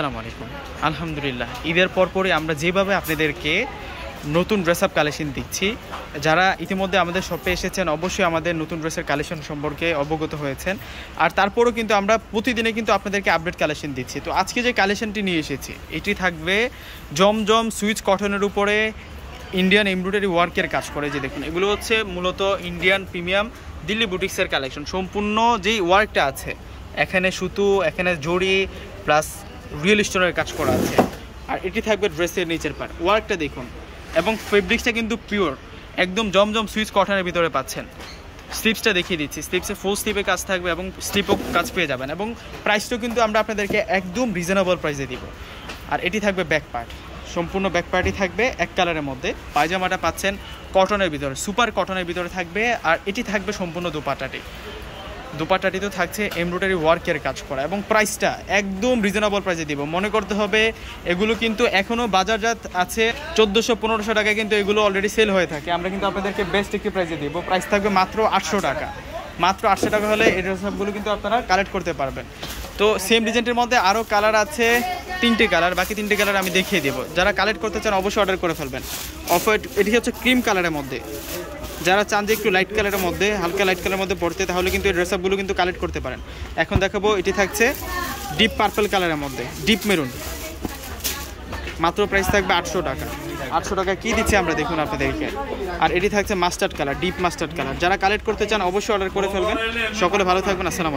আসসালামু আলাইকুম। আলহামদুলিল্লাহ, ঈদের পরপরই আমরা যেভাবে আপনাদেরকে নতুন ড্রেস আপ কালেকশন দিচ্ছি, যারা ইতিমধ্যে আমাদের শপে এসেছেন, অবশ্যই আমাদের নতুন ড্রেসের কালেকশন সম্পর্কে অবগত হয়েছেন। আর তারপরও কিন্তু আমরা প্রতিদিনে কিন্তু আপনাদেরকে আপডেট কালেকশন দিচ্ছি। তো আজকে যে কালেকশনটি নিয়ে এসেছি, এটি থাকবে জমজম সুইচ কটনের উপরে ইন্ডিয়ান এমব্রয়ডারি ওয়ার্কের কাজ করে, যে দেখুন, এগুলো হচ্ছে মূলত ইন্ডিয়ান প্রিমিয়াম দিল্লি বুটিক্সের কালেকশন সম্পূর্ণ যেই ওয়ার্কটা আছে, এখানে সুতো, এখানে জড়ি প্লাস রিয়েল স্টোনের কাজ করা আছে। আর এটি থাকবে ড্রেসের নিচের পার ওয়ার্কটা দেখুন। এবং ফেব্রিক্সটা কিন্তু পিওর একদম জমজম সুইচ কটনের ভিতরে পাচ্ছেন। স্লিপসটা দেখিয়ে দিচ্ছি। স্লিপসে ফুল স্লিপে কাজ থাকবে এবং স্লিপও কাজ পেয়ে যাবেন। এবং প্রাইসটাও কিন্তু আমরা আপনাদেরকে একদম রিজনেবল প্রাইসে দিব। আর এটি থাকবে ব্যাক পার্ট সম্পূর্ণ ব্যাক পার্টই থাকবে এক কালারের মধ্যে। পায়জামাটা পাচ্ছেন কটনের ভিতরে সুপার কটনের ভিতরে থাকবে। আর এটি থাকবে সম্পূর্ণ দুপাটাটি দুপাটাটিতে থাকছে এমব্রয়ডারি ওয়ার্কের কাজ করা এবং প্রাইসটা একদম রিজনেবল প্রাইসে দিব। মনে করতে হবে এগুলো কিন্তু এখনও বাজারজাত আছে। চোদ্দোশো পনেরোশো টাকা কিন্তু এগুলো অলরেডি সেল হয়ে থাকে। আমরা কিন্তু আপনাদেরকে বেস্ট একটি প্রাইসে দিব। প্রাইস থাকবে মাত্র আটশো টাকা। মাত্র আটশো টাকা হলে এই ড্রেসগুলো কিন্তু আপনারা কালেক্ট করতে পারবেন। তো সেম ডিজাইনটির মধ্যে আরও কালার আছে। তিনটে কালার বাকি তিনটে কালার আমি দেখিয়ে দেবো। যারা কালেক্ট করতে চান অবশ্যই অর্ডার করে ফেলবেন। অফ এটি হচ্ছে ক্রিম কালারের মধ্যে। যারা চান যে একটু লাইট কালারের মধ্যে, হালকা লাইট কালারের মধ্যে পড়তে, তাহলে কিন্তু এই ড্রেস আপগুলো কিন্তু কালেক্ট করতে পারেন। এখন দেখাবো, এটি থাকছে ডিপ পার্পল কালারের মধ্যে ডিপ মেরুন মাত্র প্রাইস থাকবে আটশো টাকা। আটশো টাকা কী দিচ্ছে আমরা দেখুন আপনাদেরকে। আর এটি থাকছে mustard colour deep mustard colour যারা কালেক্ট করতে চান, অবশ্যই অর্ডার করে ফেলবেন। সকলে ভালো থাকবেন, আসসালামু